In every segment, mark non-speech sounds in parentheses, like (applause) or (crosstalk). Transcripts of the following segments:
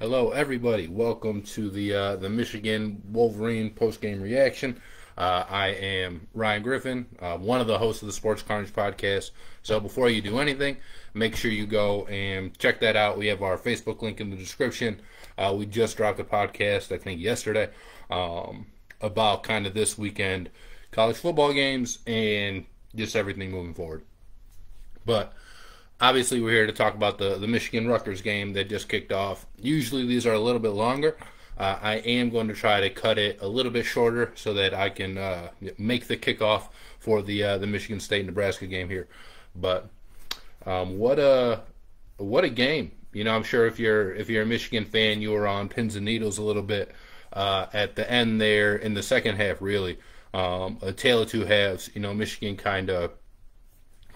Hello, everybody. Welcome to the uh, the Michigan Wolverine post game reaction. Uh, I am Ryan Griffin, uh, one of the hosts of the Sports Carnage podcast. So before you do anything, make sure you go and check that out. We have our Facebook link in the description. Uh, we just dropped a podcast, I think yesterday, um, about kind of this weekend college football games and just everything moving forward. But obviously we're here to talk about the, the Michigan Rutgers game that just kicked off. Usually these are a little bit longer. Uh, I am going to try to cut it a little bit shorter so that I can uh, make the kickoff for the uh, the Michigan State Nebraska game here. But um, what a what a game! You know, I'm sure if you're if you're a Michigan fan, you were on pins and needles a little bit uh, at the end there in the second half. Really, um, a tale of two halves. You know, Michigan kind of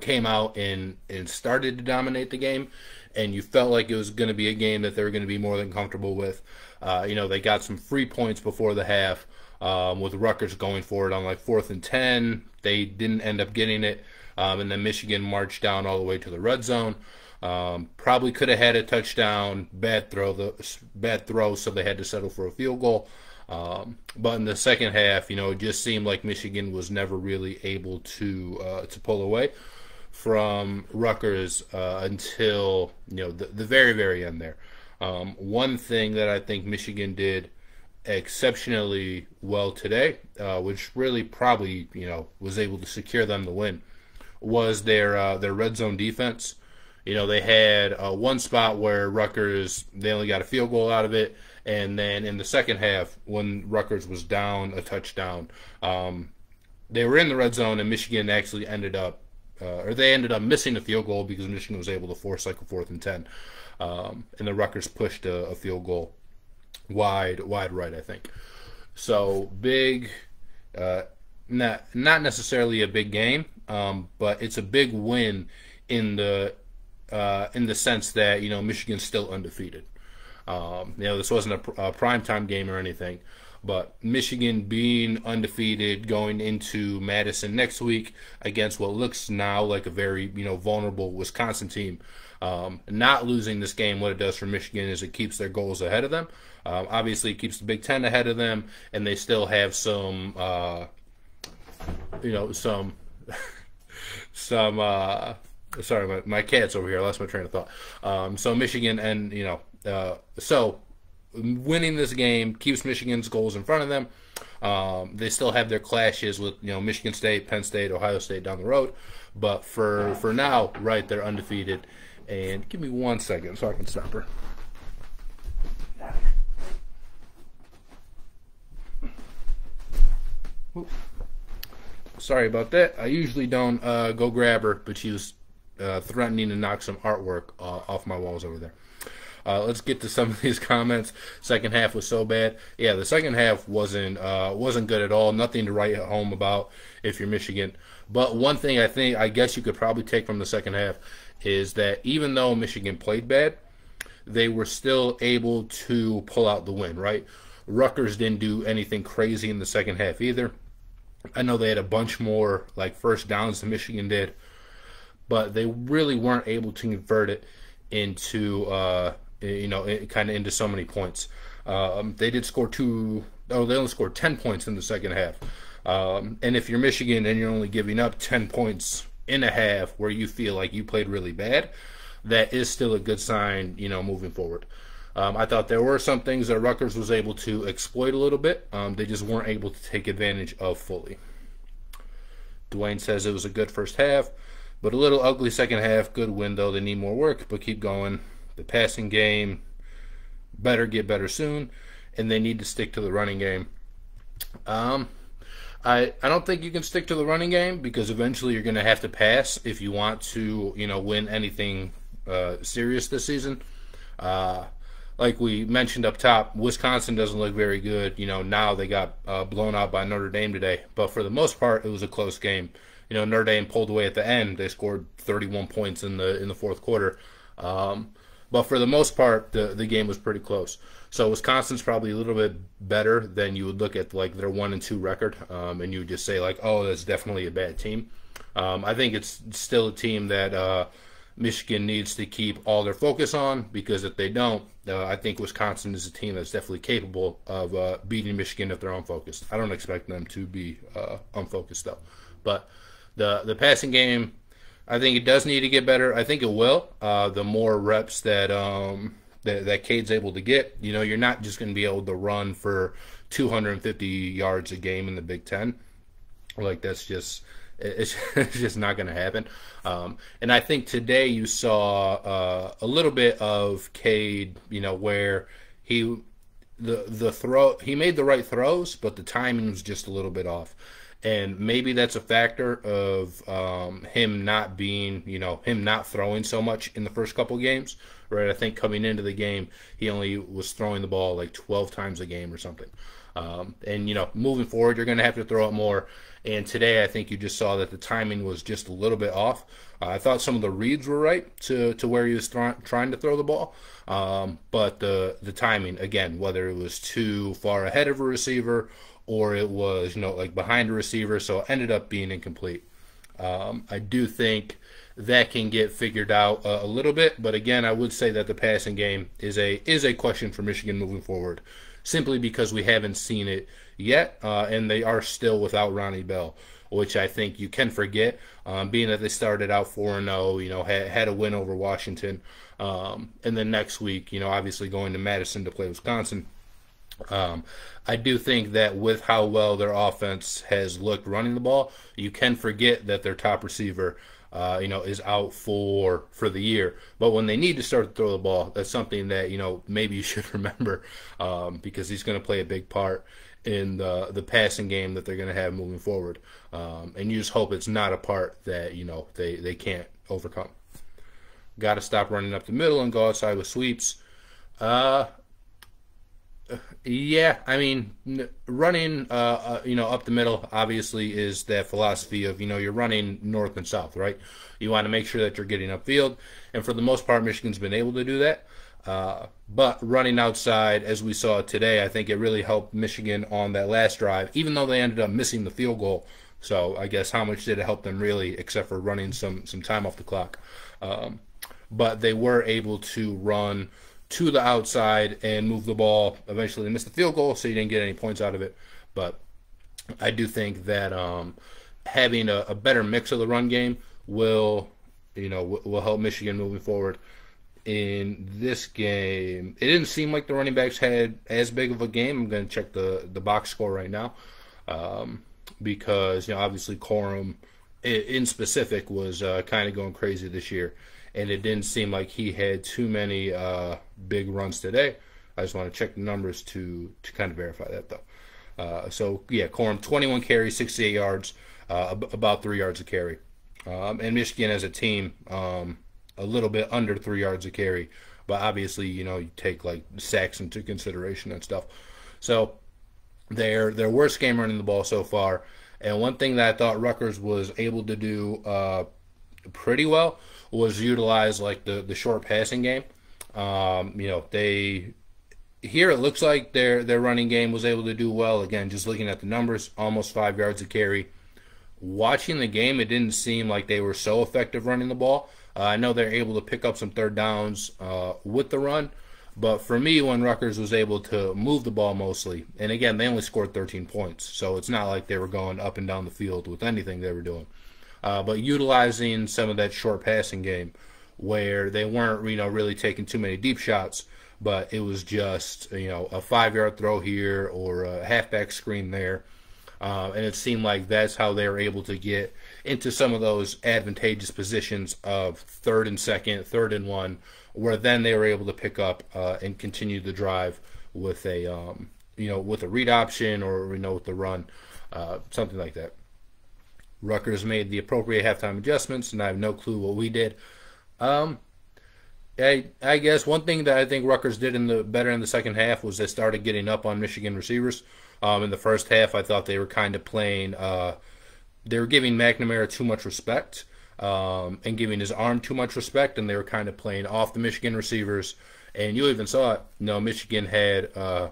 came out and and started to dominate the game, and you felt like it was going to be a game that they were going to be more than comfortable with. Uh, you know, they got some free points before the half um, with Rutgers going for it on like fourth and ten. They didn't end up getting it, um, and then Michigan marched down all the way to the red zone. Um, probably could have had a touchdown. Bad throw, the bad throw, so they had to settle for a field goal. Um, but in the second half, you know, it just seemed like Michigan was never really able to uh, to pull away from Rutgers uh, until you know the, the very very end there. Um, one thing that I think Michigan did exceptionally well today, uh, which really probably you know was able to secure them the win, was their uh, their red zone defense. You know they had uh, one spot where Rutgers they only got a field goal out of it, and then in the second half when Rutgers was down a touchdown, um, they were in the red zone and Michigan actually ended up uh, or they ended up missing a field goal because Michigan was able to force like a fourth and ten, um, and the Rutgers pushed a, a, field goal wide, wide right, I think. So big, uh, not not necessarily a big game, um, but it's a big win in the uh, in the sense that you know Michigan's still undefeated. Um, you know, this wasn't a, a primetime game or anything. But Michigan being undefeated going into Madison next week against what looks now like a very you know vulnerable Wisconsin team, um, not losing this game, what it does for Michigan is it keeps their goals ahead of them. Um, obviously, it keeps the Big Ten ahead of them, and they still have some, uh, you know, some, (laughs) some. Uh, sorry, my, my cat's over here. I lost my train of thought. Um, so Michigan and you know, uh, so winning this game keeps Michigan's goals in front of them. Um, they still have their clashes with you know Michigan State, Penn State, Ohio State down the road, but for for now, right, they're undefeated. And give me one second so I can stop her. Sorry about that. I usually don't uh, go grab her, but she was uh, threatening to knock some artwork uh, off my walls over there. Uh, let's get to some of these (laughs) comments. Second half was so bad. Yeah, the second half wasn't uh, wasn't good at all. Nothing to write home about if you're Michigan. But one thing I think I guess you could probably take from the second half is that even though Michigan played bad, they were still able to pull out the win. Right? Rutgers didn't do anything crazy in the second half either. I know they had a bunch more like first downs than Michigan did, but they really weren't able to convert it into uh, you know, kind of into so many points. Um, they did score two. Oh, they only scored ten points in the second half. Um, and if you're Michigan and you're only giving up ten points in a half, where you feel like you played really bad, that is still a good sign. You know, moving forward. Um, I thought there were some things that Rutgers was able to exploit a little bit. Um, they just weren't able to take advantage of fully. Dwayne says it was a good first half, but a little ugly second half. Good win though. They need more work, but keep going the passing game better get better soon, and they need to stick to the running game. Um, I I don't think you can stick to the running game because eventually you're going to have to pass if you want to you know win anything uh, serious this season. Uh, like we mentioned up top, Wisconsin doesn't look very good. You know now they got uh, blown out by Notre Dame today, but for the most part it was a close game. You know Notre Dame pulled away at the end. They scored 31 points in the in the fourth quarter. Um, but for the most part, the the game was pretty close. So Wisconsin's probably a little bit better than you would look at like their one and two record, um, and you would just say like, oh, that's definitely a bad team. Um, I think it's still a team that uh, Michigan needs to keep all their focus on because if they don't, uh, I think Wisconsin is a team that's definitely capable of uh, beating Michigan if they're unfocused. I don't expect them to be uh, unfocused though, but the the passing game, I think it does need to get better. I think it will. Uh, the more reps that um, that that Cade's able to get, you know, you're not just going to be able to run for 250 yards a game in the Big Ten. Like that's just it's, (laughs) it's just not going to happen. Um, and I think today you saw uh, a little bit of Cade, you know, where he the the throw he made the right throws, but the timing was just a little bit off. And maybe that's a factor of um, him not being, you know, him not throwing so much in the first couple games, right? I think coming into the game, he only was throwing the ball like 12 times a game or something. Um, and you know, moving forward, you're going to have to throw it more. And today, I think you just saw that the timing was just a little bit off. Uh, I thought some of the reads were right to, to where he was trying to throw the ball, um, but the the timing again, whether it was too far ahead of a receiver or it was you know like behind a receiver, so it ended up being incomplete. Um, I do think that can get figured out a little bit, but again, I would say that the passing game is a is a question for Michigan moving forward simply because we haven't seen it yet, uh, and they are still without Ronnie Bell, which I think you can forget, um, being that they started out 4 0, you know, had, had a win over Washington. Um, and then next week, you know, obviously going to Madison to play Wisconsin. Um, I do think that with how well their offense has looked running the ball, you can forget that their top receiver uh, you know, is out for for the year. But when they need to start to throw the ball, that's something that you know maybe (laughs) you should remember um, because he's going to play a big part in the the passing game that they're going to have moving forward. Um, and you just hope it's not a part that you know they they can't overcome. Got to stop running up the middle and go outside with sweeps. Uh, yeah, I mean, running, uh, uh, you know, up the middle obviously is that philosophy of you know you're running north and south, right? You want to make sure that you're getting upfield, and for the most part, Michigan's been able to do that. Uh, but running outside, as we saw today, I think it really helped Michigan on that last drive, even though they ended up missing the field goal. So I guess how much did it help them really, except for running some some time off the clock? Um, but they were able to run to the outside and move the ball. Eventually, they missed the field goal, so you didn't get any points out of it. But I do think that um, having a, a, better mix of the run game will, you know, w- will help Michigan moving forward. In this game, it didn't seem like the running backs had as big of a game. I'm going to check the the box score right now, um, because you know obviously Corum in specific was uh, kind of going crazy this year and it didn't seem like he had too many uh, big runs today. I just want to check the numbers to to kind of verify that though. Uh, so yeah, Corum 21 carries, 68 yards, uh, about three yards a carry, um, and Michigan as a team um, a little bit under three yards a carry. But obviously, you know, you take like sacks into consideration and stuff. So they're their worst game running the ball so far. And one thing that I thought Rutgers was able to do uh, pretty well was utilize like the the short passing game. Um, you know, they here it looks like their their running game was able to do well. Again, just looking at the numbers, almost five yards a carry. Watching the game, it didn't seem like they were so effective running the ball. Uh, I know they're able to pick up some third downs uh, with the run, but for me, when Rutgers was able to move the ball mostly, and again, they only scored 13 points, so it's not like they were going up and down the field with anything they were doing uh, but utilizing some of that short passing game where they weren't, you know, really taking too many deep shots, but it was just, you know, a five yard throw here or a halfback screen there. Uh, and it seemed like that's how they were able to get into some of those advantageous positions of third and second, third and one, where then they were able to pick up uh, and continue the drive with a, um, you know, with a read option or you know with the run, uh, something like that. Rutgers made the appropriate halftime adjustments, and I have no clue what we did. Um, I I guess one thing that I think Rutgers did in the better in the second half was they started getting up on Michigan receivers. Um, in the first half, I thought they were kind of playing. Uh, they were giving McNamara too much respect um, and giving his arm too much respect, and they were kind of playing off the Michigan receivers. And you even saw it. You know, Michigan had. Uh,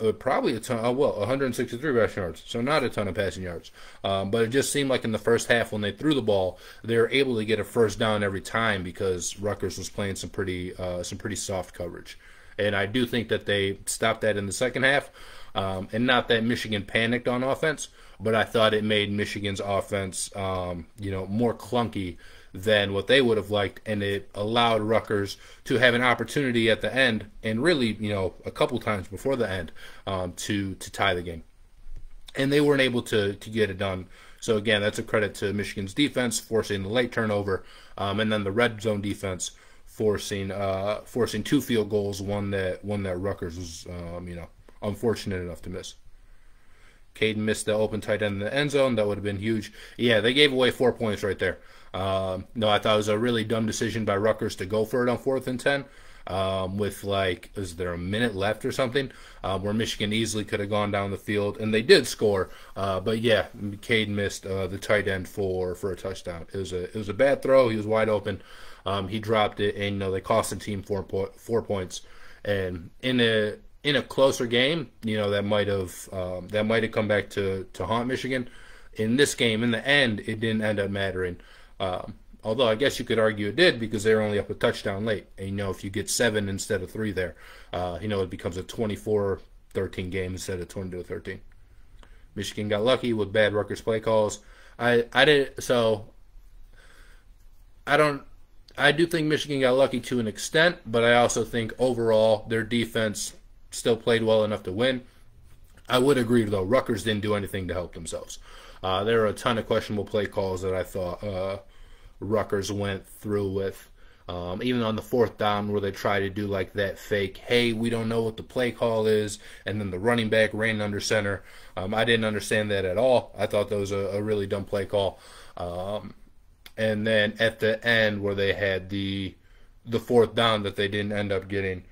uh, probably a ton. Uh, well, 163 rushing yards, so not a ton of passing yards. Um, but it just seemed like in the first half when they threw the ball, they were able to get a first down every time because Rutgers was playing some pretty uh, some pretty soft coverage, and I do think that they stopped that in the second half. Um, and not that Michigan panicked on offense, but I thought it made Michigan's offense, um, you know, more clunky than what they would have liked, and it allowed Rutgers to have an opportunity at the end, and really, you know, a couple times before the end, um, to to tie the game, and they weren't able to to get it done. So again, that's a credit to Michigan's defense forcing the late turnover, um, and then the red zone defense forcing uh, forcing two field goals, one that one that Rutgers was um, you know unfortunate enough to miss. Caden missed the open tight end in the end zone. That would have been huge. Yeah, they gave away four points right there. Um, no, I thought it was a really dumb decision by Rutgers to go for it on fourth and ten. Um, with like, is there a minute left or something, uh, where Michigan easily could have gone down the field, and they did score. Uh, but yeah, Cade missed uh, the tight end for for a touchdown. It was a it was a bad throw. He was wide open. Um, he dropped it, and you know they cost the team four po- four points. And in a in a closer game, you know that might have um, that might have come back to to haunt Michigan. In this game, in the end, it didn't end up mattering. Um, although I guess you could argue it did because they were only up a touchdown late. And you know, if you get seven instead of three there, uh, you know, it becomes a 24 13 game instead of 22 13. Michigan got lucky with bad Rutgers play calls. I, I did so. I don't. I do think Michigan got lucky to an extent, but I also think overall their defense still played well enough to win. I would agree though, Rutgers didn't do anything to help themselves. Uh, there are a ton of questionable play calls that I thought uh, Rutgers went through with. Um, even on the fourth down, where they try to do like that fake, hey, we don't know what the play call is, and then the running back ran under center. Um, I didn't understand that at all. I thought that was a, a really dumb play call. Um, and then at the end, where they had the the fourth down that they didn't end up getting,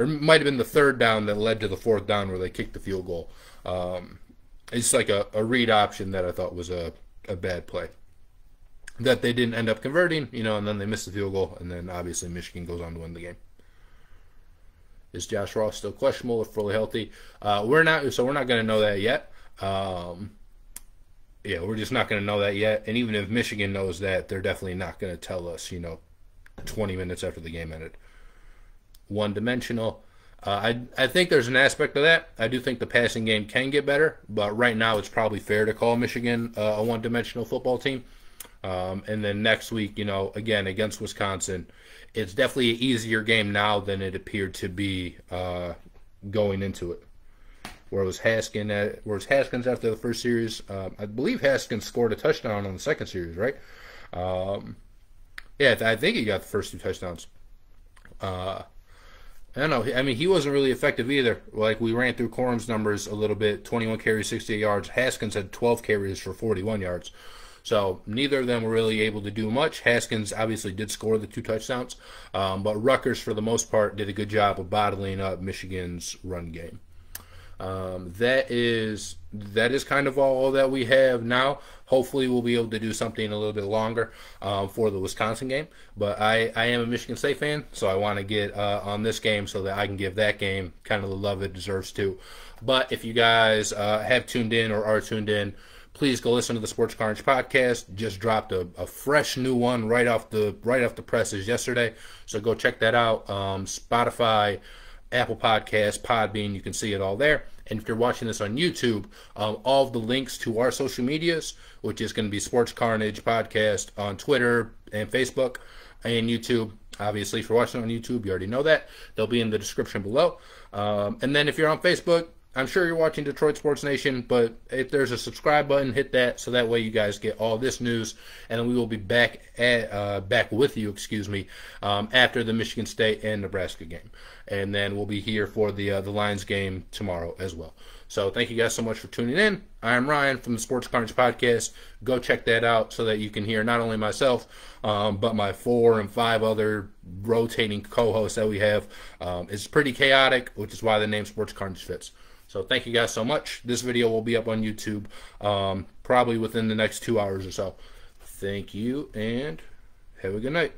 or might have been the third down that led to the fourth down where they kicked the field goal. Um, it's like a, a read option that I thought was a, a bad play. That they didn't end up converting, you know, and then they missed the field goal, and then obviously Michigan goes on to win the game. Is Josh Ross still questionable or fully healthy? Uh, we're not, so we're not going to know that yet. Um, yeah, we're just not going to know that yet. And even if Michigan knows that, they're definitely not going to tell us, you know, 20 minutes after the game ended. One dimensional. Uh, I I think there's an aspect of that. I do think the passing game can get better, but right now it's probably fair to call Michigan uh, a one-dimensional football team. Um, and then next week, you know, again against Wisconsin, it's definitely an easier game now than it appeared to be uh, going into it. Where was Haskins at? Where was Haskins after the first series? Um, I believe Haskins scored a touchdown on the second series, right? Um, yeah, I think he got the first two touchdowns. Uh, I don't know. I mean, he wasn't really effective either. Like we ran through Corum's numbers a little bit: 21 carries, 68 yards. Haskins had 12 carries for 41 yards. So neither of them were really able to do much. Haskins obviously did score the two touchdowns, um, but Rutgers, for the most part, did a good job of bottling up Michigan's run game. Um, that is that is kind of all that we have now. Hopefully, we'll be able to do something a little bit longer um, for the Wisconsin game. But I, I am a Michigan State fan, so I want to get uh, on this game so that I can give that game kind of the love it deserves too. But if you guys uh, have tuned in or are tuned in, please go listen to the Sports Carnage podcast. Just dropped a, a, fresh new one right off the right off the presses yesterday, so go check that out. Um, Spotify. Apple Podcasts, Podbean. You can see it all there. And if you're watching this on YouTube, um, all the links to our social medias, which is going to be Sports Carnage Podcast on Twitter and Facebook and YouTube. Obviously, if you're watching on YouTube, you already know that. They'll be in the description below. Um, and then if you're on Facebook, I'm sure you're watching Detroit Sports Nation, but if there's a subscribe button, hit that so that way you guys get all this news, and we will be back at uh, back with you, excuse me, um, after the Michigan State and Nebraska game, and then we'll be here for the uh, the Lions game tomorrow as well. So thank you guys so much for tuning in. I'm Ryan from the Sports Carnage Podcast. Go check that out so that you can hear not only myself, um, but my four and five other rotating co-hosts that we have. Um, it's pretty chaotic, which is why the name Sports Carnage fits. So thank you guys so much. This video will be up on YouTube um, probably within the next two hours or so. Thank you and have a good night.